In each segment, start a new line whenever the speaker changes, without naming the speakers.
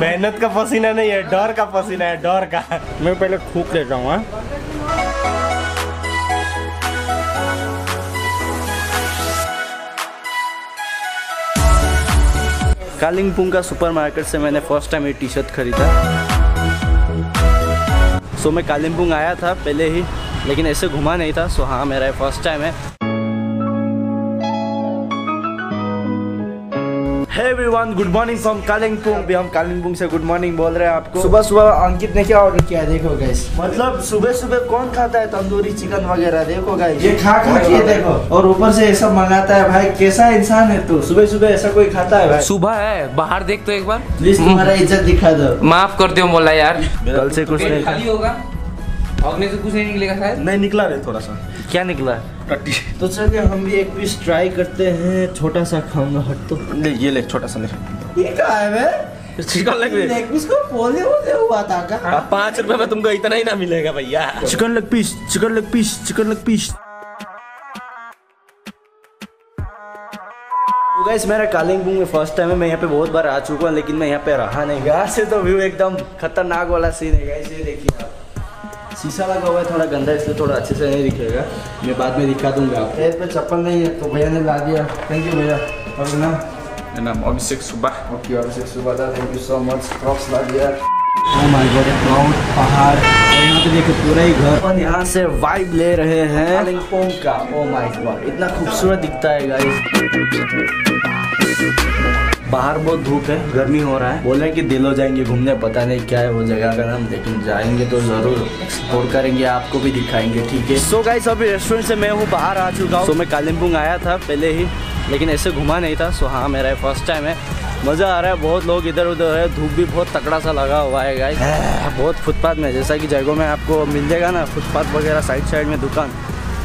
मेहनत का पसीना नहीं है डर का पसीना है डर का। मैं पहले थूक लेता हूँ हाँ। कालिंगपुंग का सुपरमार्केट से मैंने फ़र्स्ट टाइम ये टी शर्ट खरीदा। सो so, मैं कालिंगपुंग आया था पहले ही लेकिन ऐसे घुमा नहीं था। सो so, हाँ मेरा फ़र्स्ट टाइम है। Hey everyone good morning from Kalimpong भी हम कालिंगपुंग से गुड मॉर्निंग बोल रहे हैं आपको।
सुबह सुबह अंकित ने क्या ऑर्डर किया देखो गैस
मतलब सुबह सुबह कौन खाता है तंदूरी चिकन वगैरह? देखो गाइस
ये खा खा के देखो। और ऊपर से ये सब मंगाता है भाई कैसा इंसान है तू?
सुबह सुबह ऐसा कोई खाता है भाई?
सुबह है बाहर देख तो एक बार।
प्लीज़ तुम्हारा इज़्ज़त दिखा दो।
माफ़ कर दो मोला यार।
कल से कुछ नहीं
खाली होगा। अग्नि से कुछ नहीं निकलेगा शायद?
नहीं निकला रे थोड़ा सा। क्या निकला? टट्टी।
तो चलिए हम भी एक पीस ट्राई करते हैं? छोटा सा खाऊँगा हट तो।
ले ये ले छोटा सा ले।
ये क्या है बे
chicken leg piece
leg piece को बोले बोले हुआ था का
अब पाँच रुपए में तुमको इतना ही ना मिलेगा भैया। Chicken leg piece chicken leg piece chicken leg piece तो गाइस मेरा कालिंगपुंग में फ़र्स्ट टाइम है मैं यहाँ पे बहुत बार आ चुका हूँ लेकिन मैं यहाँ पे रहा नहीं। यहाँ से तो व्यू एकदम खतरनाक वाला सीन है गाइस ये देखिए आप। शीशा लगा हुआ है थोड़ा गंदा है, इसलिए थोड़ा अच्छे से नहीं दिखेगा। मैं बाद में दिखा दूँगा आपको।
पैर पे चप्पल नहीं है तो भैया ने ला दिया। थैंक यू भैया। और ना?
मेरा नाम अभिषेक सुब्बा।
ओके से सुबह दा thank you so much crops ला दिया। ओ माय गॉड क्लाउड पहाड़। और यहाँ पे देखो पूरा ही घर।
अपन यहाँ से वाइब ले रहे हैं। का। ओ माय गॉड इतना खूबसूरत दिखता है गाइस बाहर बहुत धूप है गर्मी हो रहा है। बोले हैं कि दिल हो जाएँगे घूमने पता नहीं क्या है वो जगह का नाम लेकिन जाएँगे तो ज़रूर एक्सप्लोर करेंगे आपको भी दिखाएँगे ठीक है? सो गाइस अभी रेस्टोरेंट से मैं हूँ बाहर आ चुका हूँ। सो मैं कालिम्पोंग आया था पहले ही लेकिन ऐसे घुमा नहीं था। सो हाँ मेरा फ़र्स्ट टाइम है। मज़ा आ रहा है बहुत लोग इधर उधर है। धूप भी बहुत तकड़ा सा लगा हुआ है गाइस बहुत फुटपाथ में जैसा कि जगहों में आपको मिल जाएगा ना फुटपाथ वगैरह साइड साइड में दुकान।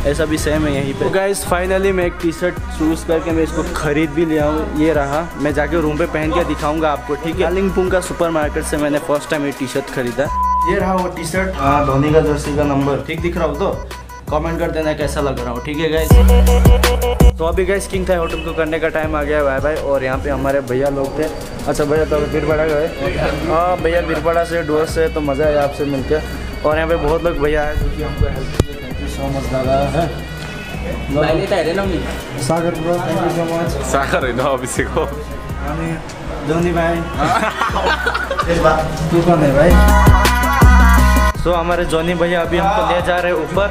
ऐसा भी सेम है यहीं पे। गाइस फाइनली मैं एक टी शर्ट चूज़ करके मैं इसको खरीद भी लिया हूँ। ये रहा। मैं जाके रूम पे पहन के दिखाऊँगा आपको ठीक है? कालिंगपुंग का सुपरमार्केट से मैंने फ़र्स्ट टाइम ये टी शर्ट खरीदा। ये रहा वो टी शर्ट हाँ धोनी का जर्सी का नंबर ठीक दिख रहा हो तो कमेंट कर देना कैसा लग रहा हो ठीक है गाइस तो अभी गाइस किंग थाई होटल को करने का टाइम आ गया बाय बाय और यहाँ पे हमारे भैया लोग थे। अच्छा भैया तो अभी बिरबड़ा गए। हाँ भैया बिरबड़ा से डोर से तो मज़ा आया आपसे मिलकर और यहाँ पे बहुत लोग भैया आए जो कि हमको हेल्प किए सो मच दादा है Sagar bro thank you so much
Sagar होइन अभिषेक हो
अनि धोनी भाई
तू कौन है भाई
सो हमारे जॉनी भैया अभी हमको ले जा रहे ऊपर।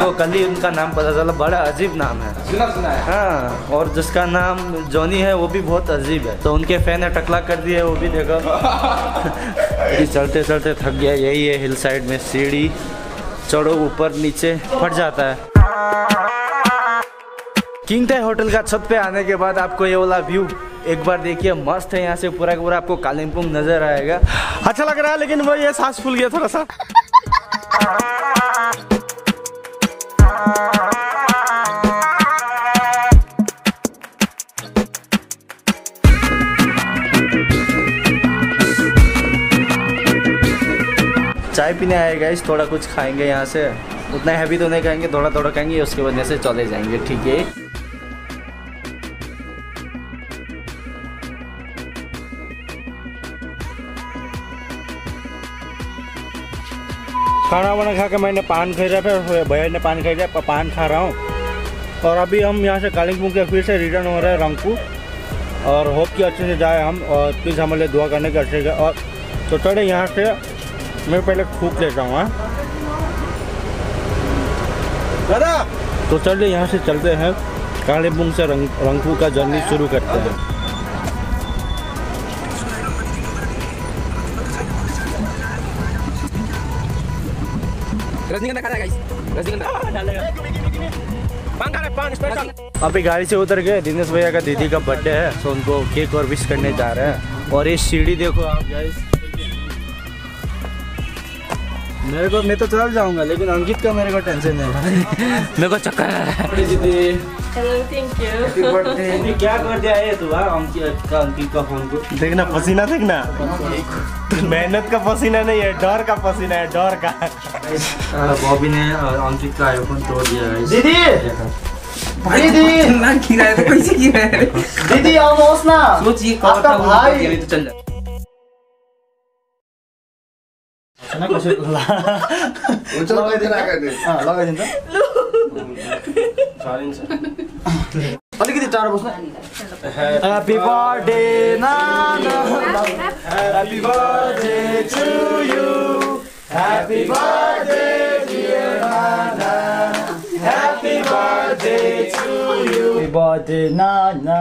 तो कल ही उनका नाम पता चला बड़ा अजीब नाम है।
सुना सुना है।
हाँ और जिसका नाम जॉनी है वो भी बहुत अजीब है। तो उनके फ़ैन ने टकला कर दिया वो भी देखो। चलते चलते थक गया यही है हिल साइड में सीढ़ी। चढ़ो ऊपर, नीचे फट जाता है। किंग टाई होटल का छत पे आने के बाद आपको ये वाला व्यू एक बार देखिए, मस्त है यहाँ से पूरा पूरा आपको कालिम्पोंग नज़र आएगा। अच्छा लग रहा है, लेकिन वो ये सांस फूल गया थोड़ा सा। चाय पीने आएगा इस थोड़ा कुछ खाएँगे यहाँ से। उतना हैवी तो नहीं खाएँगे थोड़ा थोड़ा खाएँगे, उसके वजह से चले जाएँगे, ठीक है? खाना वाना खा के मैंने पान खरीदा फिर भैया ने पान खरीदा पान खा रहा हूँ। और अभी हम यहाँ से कालिम्पोंग के फिर से रिटर्न हो रहे हैं रंगपुर और होप कि अच्छे से जाए हम, और प्लीज़ हमारे लिए दुआ करने के अच्छे और तो चले यहाँ से मैं पहले थूक लेता हूँ हाँ। दादा! तो चलिए यहाँ से चलते हैं। कालिम्पोंग से रंग रंगपुर का जर्नी शुरू करते हैं।
स्पेशल
अभी गाड़ी से उतर गए दिनेश भैया का दीदी का बर्थडे है तो उनको केक और विश करने जा रहे हैं। और ये सीढ़ी देखो आप गाइस मेरे को मैं तो चल जाऊँगा लेकिन अंकित का मेरे को टेंशन नहीं है।
मेरे को चक्कर आ रहा है।
दीदी
Hello, thank you.
ये क्या कर दिया है तू हाँ? अंकित का अंकित का फ़ोन को। देखना पसीना देखना। मेहनत का पसीना नहीं है डर का पसीना है डर का।
बॉबी ने अंकित का आईफोन तोड़ दिया है।
दीदी! दीदी!
ना गिरा है तो कैसे गिरा है।
दीदी आउनुहोस् न।
सोचिए
आपका भाई।
नहीं तो चल जाए
लगाइदिन्छ अलिकति टाढो बस्नु happy birthday birthday to you happy birthday happy birthday to you birthday Nana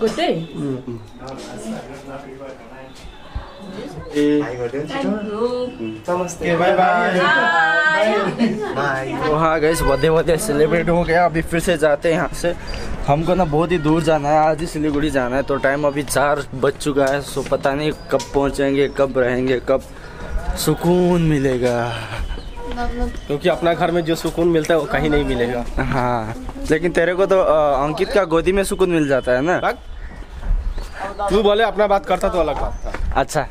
Good day.
तो हाँ गैस बर्थडे बर्थडे सेलिब्रेट हो गया अभी फिर से जाते हैं यहाँ से हमको ना बहुत ही दूर जाना है आज ही सिलीगुड़ी जाना है तो टाइम अभी चार बज चुका है सो पता नहीं कब पहुँचेंगे कब रहेंगे कब सुकून मिलेगा
क्योंकि अपना घर में जो सुकून मिलता है वो कहीं नहीं मिलेगा।
हाँ लेकिन तेरे को तो अंकित का गोदी में सुकून मिल जाता है ना?
तू बोले अपना बात करता तो अलग बात था।
अच्छा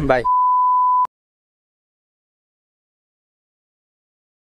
बाय।